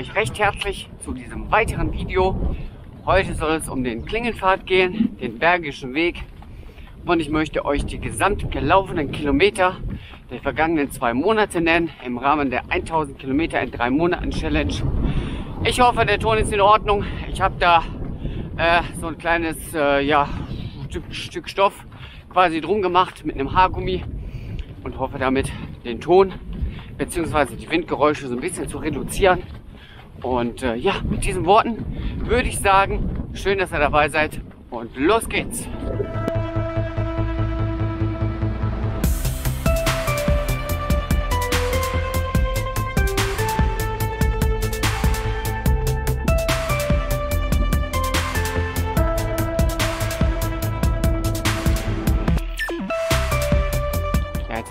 euch recht herzlich zu diesem weiteren Video. Heute soll es um den Klingenpfad gehen, den Bergischen Weg. Und ich möchte euch die gesamt gelaufenen Kilometer der vergangenen zwei Monate nennen, im Rahmen der 1000 Kilometer in drei Monaten Challenge. Ich hoffe, der Ton ist in Ordnung. Ich habe da äh, so ein kleines äh, ja, Stück, Stück Stoff quasi drum gemacht mit einem Haargummi und hoffe damit den Ton bzw. die Windgeräusche so ein bisschen zu reduzieren. Und äh, ja, mit diesen Worten würde ich sagen, schön, dass ihr dabei seid und los geht's.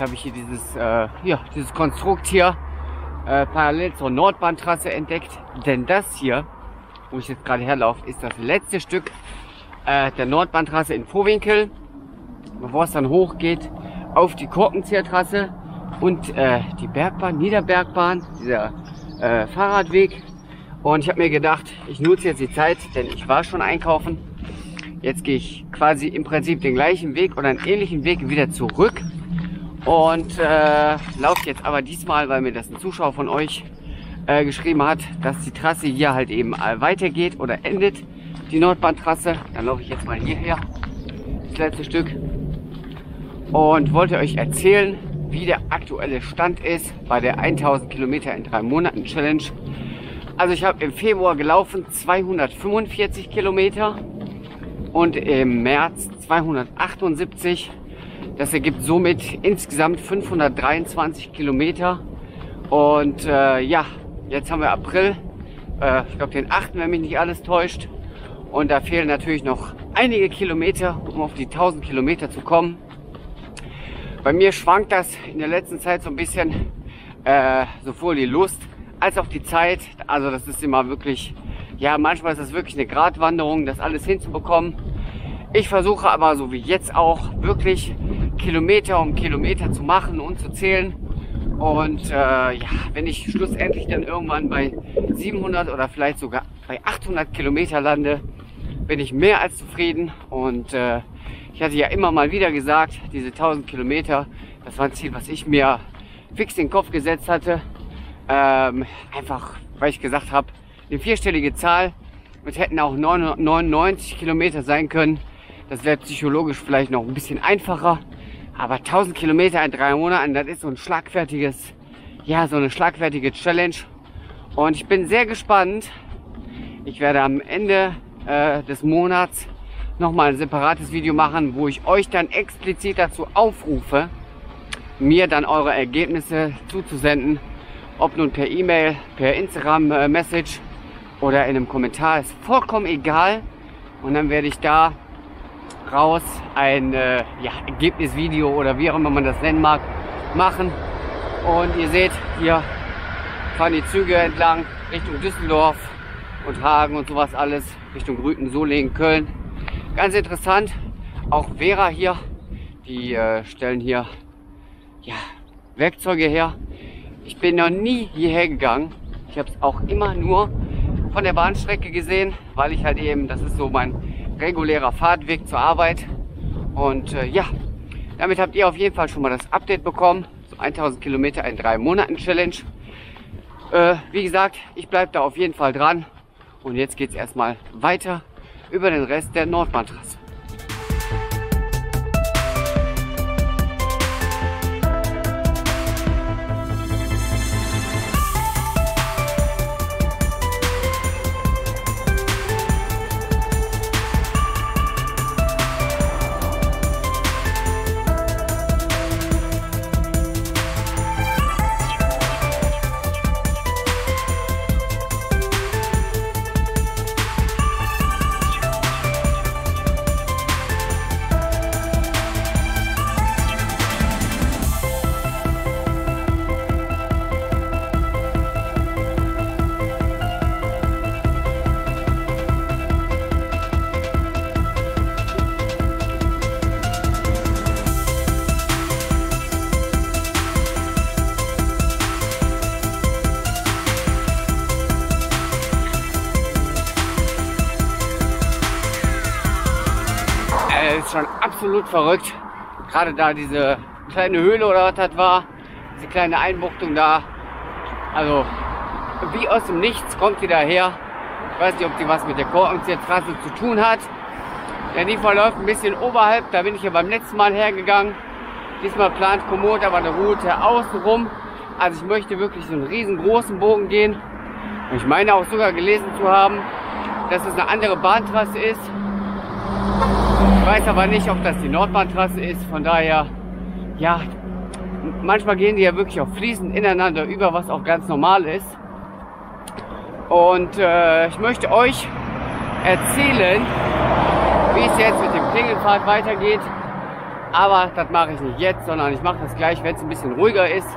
Jetzt habe ich hier dieses, äh, ja, dieses Konstrukt hier äh, parallel zur Nordbahntrasse entdeckt. Denn das hier, wo ich jetzt gerade herlaufe, ist das letzte Stück äh, der Nordbahntrasse in Vorwinkel, bevor es dann hochgeht auf die Korkenziehertrasse und äh, die Bergbahn, Niederbergbahn, dieser äh, Fahrradweg. Und ich habe mir gedacht, ich nutze jetzt die Zeit, denn ich war schon einkaufen. Jetzt gehe ich quasi im Prinzip den gleichen Weg oder einen ähnlichen Weg wieder zurück und äh, laufe jetzt aber diesmal, weil mir das ein Zuschauer von euch äh, geschrieben hat, dass die Trasse hier halt eben äh, weitergeht oder endet, die Nordbahntrasse. Dann laufe ich jetzt mal hierher, das letzte Stück. Und wollte euch erzählen, wie der aktuelle Stand ist bei der 1000 Kilometer in drei Monaten Challenge. Also ich habe im Februar gelaufen 245 Kilometer und im März 278 das ergibt somit insgesamt 523 Kilometer. Und äh, ja, jetzt haben wir April. Äh, ich glaube den 8., wenn mich nicht alles täuscht. Und da fehlen natürlich noch einige Kilometer, um auf die 1000 Kilometer zu kommen. Bei mir schwankt das in der letzten Zeit so ein bisschen, äh, sowohl die Lust als auch die Zeit. Also das ist immer wirklich, ja, manchmal ist das wirklich eine Gratwanderung, das alles hinzubekommen. Ich versuche aber, so wie jetzt auch, wirklich Kilometer um Kilometer zu machen und zu zählen. Und äh, ja, wenn ich schlussendlich dann irgendwann bei 700 oder vielleicht sogar bei 800 Kilometer lande, bin ich mehr als zufrieden. Und äh, ich hatte ja immer mal wieder gesagt, diese 1000 Kilometer, das war ein Ziel, was ich mir fix in den Kopf gesetzt hatte. Ähm, einfach, weil ich gesagt habe, eine vierstellige Zahl. Es hätten auch 999 Kilometer sein können. Das wäre psychologisch vielleicht noch ein bisschen einfacher. Aber 1000 Kilometer in drei Monaten, das ist so ein schlagfertiges, ja, so eine schlagfertige Challenge. Und ich bin sehr gespannt. Ich werde am Ende äh, des Monats nochmal ein separates Video machen, wo ich euch dann explizit dazu aufrufe, mir dann eure Ergebnisse zuzusenden. Ob nun per E-Mail, per Instagram-Message äh, oder in einem Kommentar, ist vollkommen egal. Und dann werde ich da raus ein äh, ja, Ergebnisvideo oder wie auch immer man das nennen mag, machen. Und ihr seht, hier fahren die Züge entlang Richtung Düsseldorf und Hagen und sowas alles, Richtung Rüten, Solingen, Köln. Ganz interessant, auch Vera hier, die äh, stellen hier ja, Werkzeuge her. Ich bin noch nie hierher gegangen. Ich habe es auch immer nur von der Bahnstrecke gesehen, weil ich halt eben, das ist so mein regulärer Fahrtweg zur Arbeit. Und äh, ja, damit habt ihr auf jeden Fall schon mal das Update bekommen. So 1000 Kilometer in drei Monaten Challenge. Äh, wie gesagt, ich bleibe da auf jeden Fall dran. Und jetzt geht es erstmal weiter über den Rest der Nordbahntrasse. Schon absolut verrückt. Gerade da diese kleine Höhle oder was das war, diese kleine Einbuchtung da. Also wie aus dem Nichts kommt die daher. Ich weiß nicht, ob die was mit der Korkenziehertrasse zu tun hat. Denn die verläuft ein bisschen oberhalb. Da bin ich ja beim letzten Mal hergegangen. Diesmal plant Komoot aber eine Route außenrum. Also ich möchte wirklich so einen riesengroßen Bogen gehen. Und ich meine auch sogar gelesen zu haben, dass es eine andere Bahntrasse ist. Ich weiß aber nicht, ob das die Nordbahntrasse ist. Von daher, ja, manchmal gehen die ja wirklich auch fließend ineinander über, was auch ganz normal ist. Und äh, ich möchte euch erzählen, wie es jetzt mit dem Klingelpfad weitergeht. Aber das mache ich nicht jetzt, sondern ich mache das gleich, wenn es ein bisschen ruhiger ist.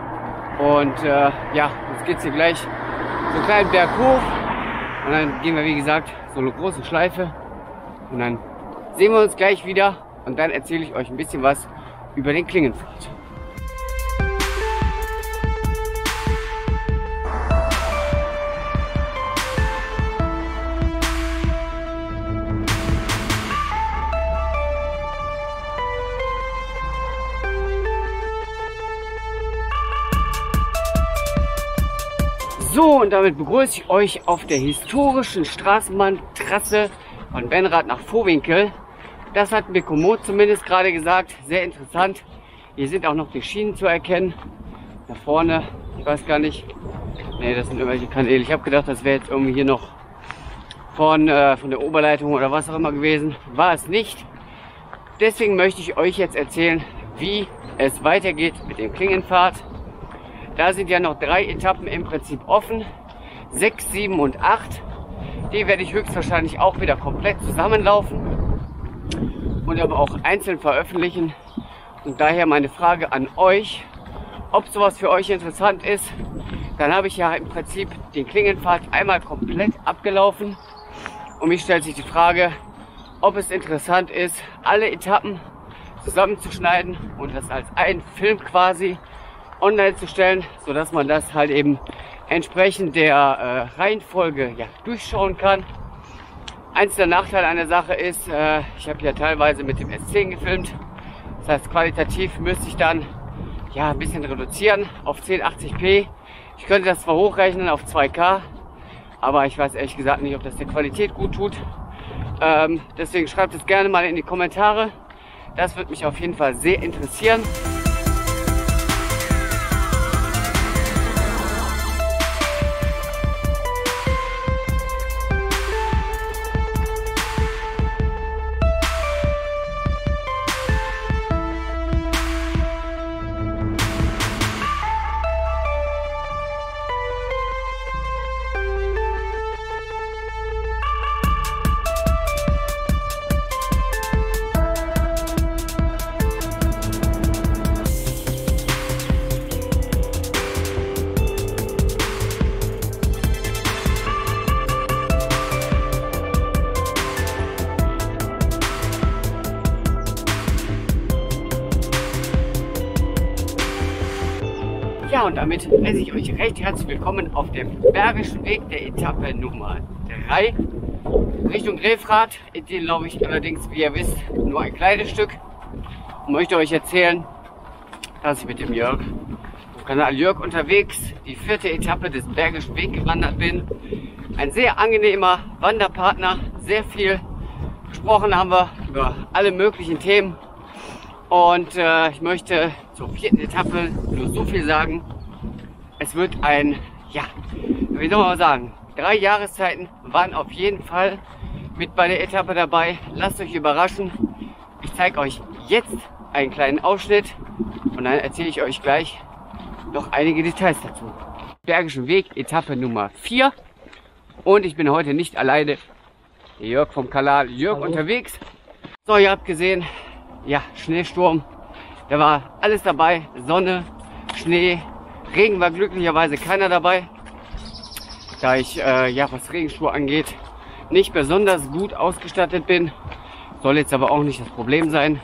Und äh, ja, jetzt geht es hier gleich so einen kleinen Berg hoch. Und dann gehen wir, wie gesagt, so eine große Schleife. Und dann sehen wir uns gleich wieder. Und dann erzähle ich euch ein bisschen was über den Klingenpfad. So, und damit begrüße ich euch auf der historischen Straßenbahntrasse von Benrath nach Vohwinkel. Das hat mir Komoot zumindest gerade gesagt. Sehr interessant. Hier sind auch noch die Schienen zu erkennen. Da vorne, ich weiß gar nicht. Ne, das sind irgendwelche Kanäle. Ich habe gedacht, das wäre jetzt irgendwie hier noch von, äh, von der Oberleitung oder was auch immer gewesen. War es nicht. Deswegen möchte ich euch jetzt erzählen, wie es weitergeht mit dem Klingenpfad. Da sind ja noch drei Etappen im Prinzip offen. Sechs, sieben und acht. Die werde ich höchstwahrscheinlich auch wieder komplett zusammenlaufen und aber auch einzeln veröffentlichen. Und daher meine Frage an euch, ob sowas für euch interessant ist. Dann habe ich ja im Prinzip den Klingenpfad einmal komplett abgelaufen. Und mich stellt sich die Frage, ob es interessant ist, alle Etappen zusammenzuschneiden und das als ein Film quasi online zu stellen, so dass man das halt eben entsprechend der äh, Reihenfolge ja, durchschauen kann. Eins der Nachteile einer Sache ist, äh, ich habe ja teilweise mit dem S10 gefilmt. Das heißt, qualitativ müsste ich dann ja ein bisschen reduzieren auf 1080p. Ich könnte das zwar hochrechnen auf 2K, aber ich weiß ehrlich gesagt nicht, ob das der Qualität gut tut. Ähm, deswegen schreibt es gerne mal in die Kommentare. Das würde mich auf jeden Fall sehr interessieren. Ja, und damit heiße ich euch recht herzlich willkommen auf dem Bergischen Weg der Etappe Nummer 3 Richtung Grefrath. In den laufe ich allerdings, wie ihr wisst, nur ein kleines Stück und möchte euch erzählen, dass ich mit dem Jörg auf Kanal Jörg unterwegs die vierte Etappe des Bergischen Weg gewandert bin. Ein sehr angenehmer Wanderpartner, sehr viel gesprochen haben wir über alle möglichen Themen und äh, ich möchte zur vierten Etappe nur so viel sagen. Es wird ein, ja, wie soll man sagen, drei Jahreszeiten waren auf jeden Fall mit bei der Etappe dabei. Lasst euch überraschen. Ich zeige euch jetzt einen kleinen Ausschnitt und dann erzähle ich euch gleich noch einige Details dazu. Bergischen Weg, Etappe Nummer 4. Und ich bin heute nicht alleine. Jörg vom Kanal Jörg Hallo. unterwegs. So, ihr habt gesehen, ja, Schneesturm. Da war alles dabei. Sonne, Schnee, Regen war glücklicherweise keiner dabei. Da ich, äh, ja, was Regenschuhe angeht, nicht besonders gut ausgestattet bin. Soll jetzt aber auch nicht das Problem sein.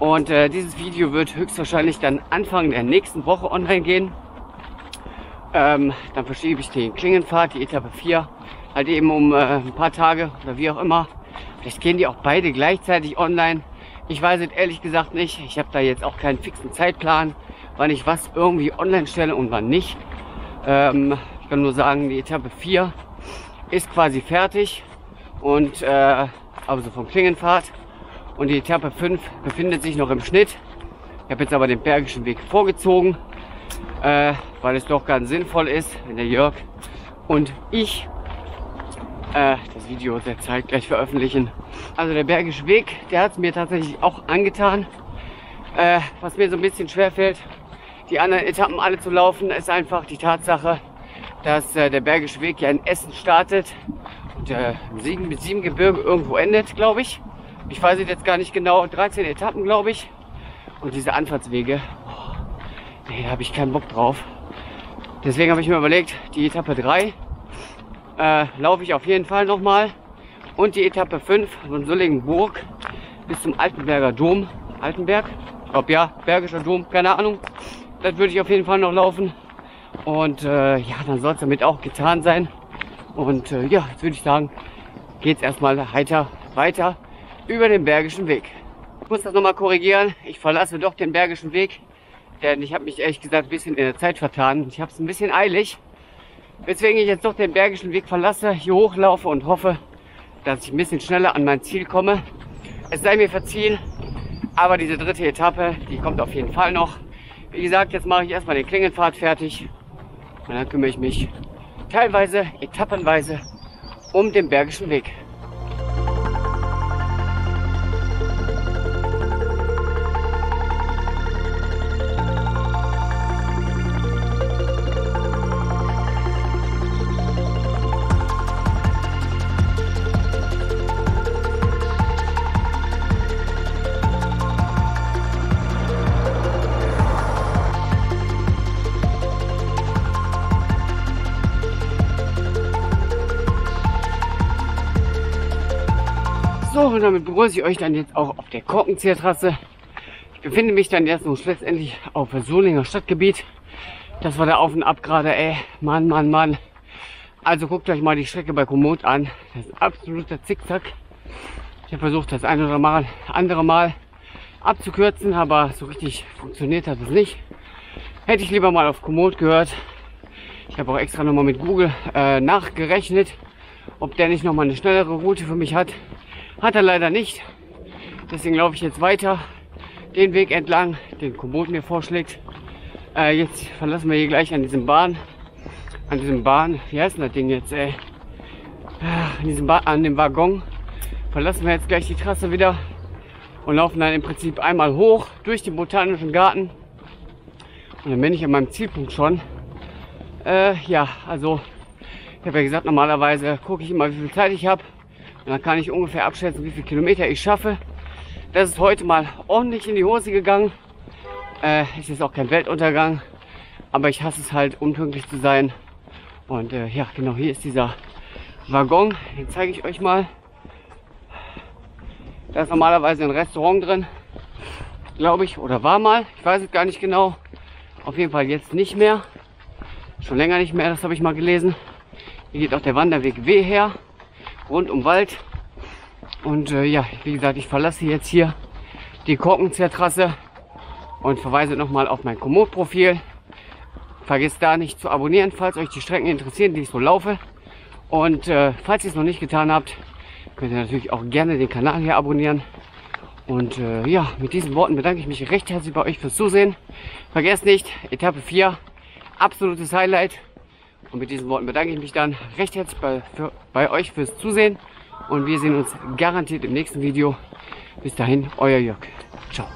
Und äh, dieses Video wird höchstwahrscheinlich dann Anfang der nächsten Woche online gehen. Ähm, dann verschiebe ich den Klingenpfad, die Etappe 4, halt eben um äh, ein paar Tage oder wie auch immer. Vielleicht gehen die auch beide gleichzeitig online. Ich weiß es ehrlich gesagt nicht. Ich habe da jetzt auch keinen fixen Zeitplan, wann ich was irgendwie online stelle und wann nicht. Ähm, ich kann nur sagen, die Etappe 4 ist quasi fertig und äh, also vom Klingenpfad und die Etappe 5 befindet sich noch im Schnitt. Ich habe jetzt aber den Bergischen Weg vorgezogen, äh, weil es doch ganz sinnvoll ist, wenn der Jörg und ich äh, das Video sehr zeitgleich veröffentlichen. Also der Bergische Weg, der hat es mir tatsächlich auch angetan. Äh, was mir so ein bisschen schwer fällt, die anderen Etappen alle zu laufen, ist einfach die Tatsache, dass äh, der Bergische Weg ja in Essen startet und äh, Siegen mit sieben Gebirge irgendwo endet, glaube ich. Ich weiß es jetzt gar nicht genau. 13 Etappen, glaube ich. Und diese Anfahrtswege, oh, nee, da habe ich keinen Bock drauf. Deswegen habe ich mir überlegt, die Etappe 3 äh, laufe ich auf jeden Fall nochmal. Und die Etappe 5 von Sullingenburg bis zum Altenberger Dom. Altenberg? Glaube ja, Bergischer Dom, keine Ahnung. Das würde ich auf jeden Fall noch laufen. Und äh, ja, dann soll es damit auch getan sein. Und äh, ja, jetzt würde ich sagen, geht es erstmal heiter weiter über den Bergischen Weg. Ich muss das nochmal korrigieren. Ich verlasse doch den Bergischen Weg, denn ich habe mich ehrlich gesagt ein bisschen in der Zeit vertan. Ich habe es ein bisschen eilig. Weswegen ich jetzt doch den Bergischen Weg verlasse, hier hochlaufe und hoffe, dass ich ein bisschen schneller an mein Ziel komme. Es sei mir verziehen, aber diese dritte Etappe, die kommt auf jeden Fall noch. Wie gesagt, jetzt mache ich erstmal den Klingenpfad fertig und dann kümmere ich mich teilweise, etappenweise um den Bergischen Weg. Damit begrüße ich euch dann jetzt auch auf der Korkenziehertrasse. Ich befinde mich dann jetzt nun schlussendlich auf Solinger Stadtgebiet. Das war der Auf und Ab gerade, ey. Mann, Mann, Mann. Also guckt euch mal die Strecke bei Komoot an. Das ist absoluter Zickzack. Ich habe versucht, das ein oder mal, andere Mal abzukürzen, aber so richtig funktioniert hat es nicht. Hätte ich lieber mal auf Komoot gehört. Ich habe auch extra nochmal mit Google äh, nachgerechnet, ob der nicht nochmal eine schnellere Route für mich hat. Hat er leider nicht. Deswegen laufe ich jetzt weiter den Weg entlang, den Komoot mir vorschlägt. Äh, jetzt verlassen wir hier gleich an diesem Bahn, an diesem Bahn, wie heißt denn das Ding jetzt, ey? An diesem an dem Waggon verlassen wir jetzt gleich die Trasse wieder und laufen dann im Prinzip einmal hoch durch den Botanischen Garten. Und dann bin ich an meinem Zielpunkt schon. Äh, ja, also ich habe ja gesagt, normalerweise gucke ich immer, wie viel Zeit ich habe. Und dann kann ich ungefähr abschätzen, wie viele Kilometer ich schaffe. Das ist heute mal ordentlich in die Hose gegangen. Äh, ist jetzt auch kein Weltuntergang. Aber ich hasse es halt, unpünktlich zu sein. Und äh, ja, genau hier ist dieser Waggon. Den zeige ich euch mal. Da ist normalerweise ein Restaurant drin. Glaube ich. Oder war mal. Ich weiß es gar nicht genau. Auf jeden Fall jetzt nicht mehr. Schon länger nicht mehr. Das habe ich mal gelesen. Hier geht auch der Wanderweg W her rund um Wald. Und äh, ja, wie gesagt, ich verlasse jetzt hier die Korkenziehertrasse und verweise nochmal auf mein Komoot-Profil. Vergesst da nicht zu abonnieren, falls euch die Strecken interessieren, die ich so laufe. Und äh, falls ihr es noch nicht getan habt, könnt ihr natürlich auch gerne den Kanal hier abonnieren. Und äh, ja, mit diesen Worten bedanke ich mich recht herzlich bei euch fürs Zusehen. Vergesst nicht, Etappe 4, absolutes Highlight. Und mit diesen Worten bedanke ich mich dann recht herzlich bei, für, bei euch fürs Zusehen. Und wir sehen uns garantiert im nächsten Video. Bis dahin, euer Jörg. Ciao.